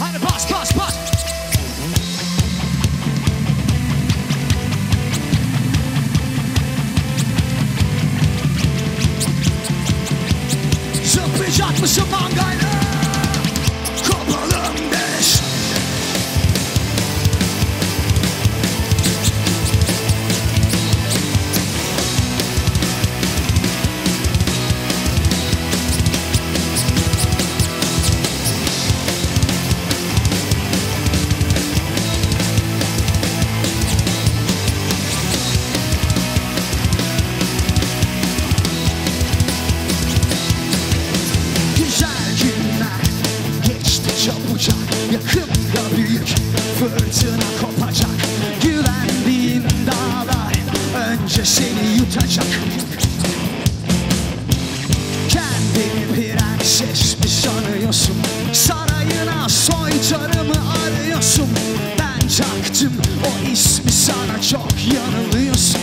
Hadi bas bas bas. Zıplayacak mısın? Sanıyorsun Sarayına soytarımı arıyorsun? Ben çaktım o ismi sana çok yanılıyorsun.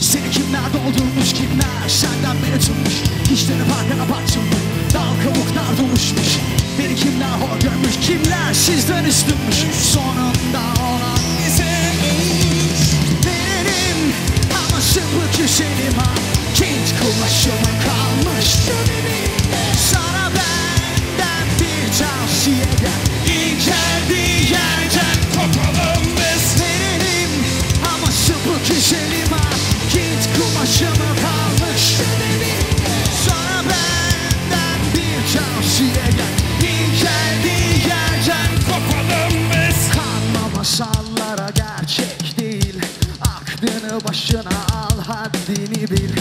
Seni kimler doldurmuş kimler senden beni tutmuş Hiçleri farkına baktım Dal kabuklar doluşmuş. Beni kimler hor görmüş kimler sizden üstünmüş? Sonunda olan bize Benim ama sıvı güzelim ha Kent kumaşıma kalmış Sana benden bir tavsiye gel İnceldiği yerden kopalım biz Benim ama sıvı güzelim ha Kent kumaşıma kalmış Sana benden bir tavsiye gel İnceldiği yerden kopalım biz Kanma masallara gerçek değil Aklını başına al haddini bil.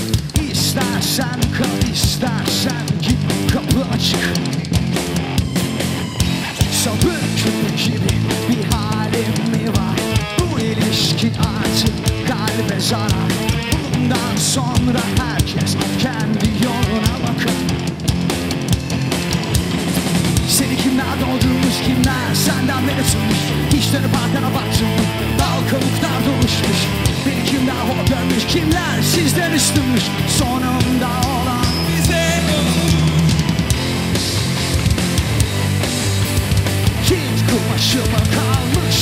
İstersen kal istersen git kapı açık. Sabır küpü gibi bir halim mi var? Bu ilişki artık kalbe zarar. Bundan sonra herkes kendi yoluna bakar. Seni kimler doldurmuş kimler senden beni tutmuş Hiç dönüp arkana baktın üstünmüş Sonunda olan bize. Kit kumaşıma kalmış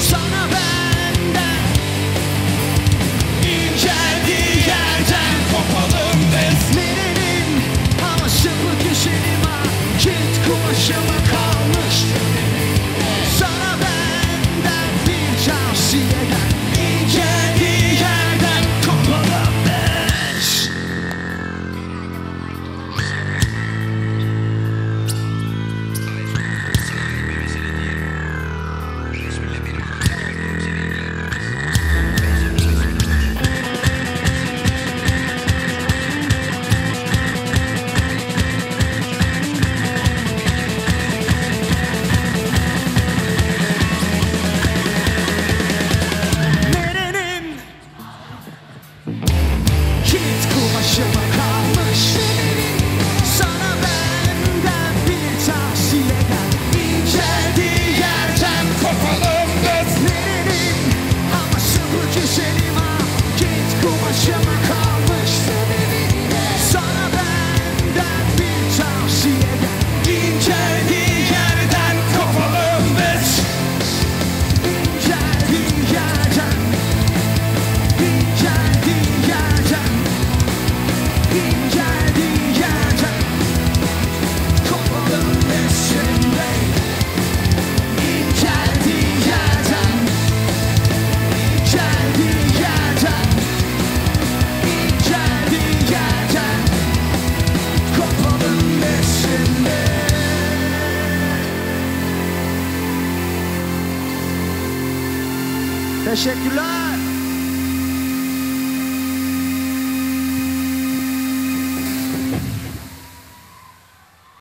Sana benden İnceldiği yerden kopalım biz Nerenin havası bu güzelim ha Kit kumaşıma kalmış Teşekkürler.